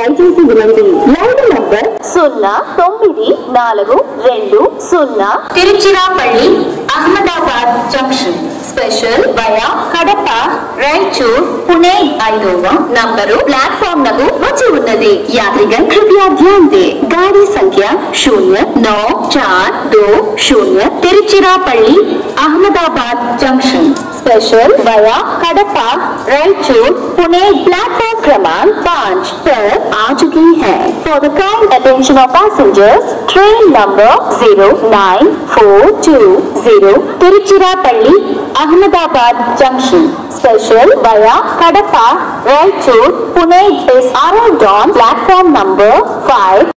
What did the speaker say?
దయచేసి వినండి. Line number సున్నా తొమ్మిది నాలుగు రెండు సున్నా. Tiruchirappalli Ahmedabad junction. Special via Kadapa Raichur Pune ఐదవ నంబరు ప్లాట్ఫామ్ నకు వచ్చి ఉన్నది. యాత్రిగన్ కృపయా ధ్యాన్ గాడి సంఖ్య శూన్య నో చార్ దో శూన్య. Tiruchirappalli Ahmedabad junction. Special via Kadapa Raichur Pune platform क्रमांक पाँच पर आ चुकी है for the kind attention of passengers train number zero nine four two zero Tiruchirappalli Ahmedabad junction special via Kadapa Raichur Pune is around on platform number five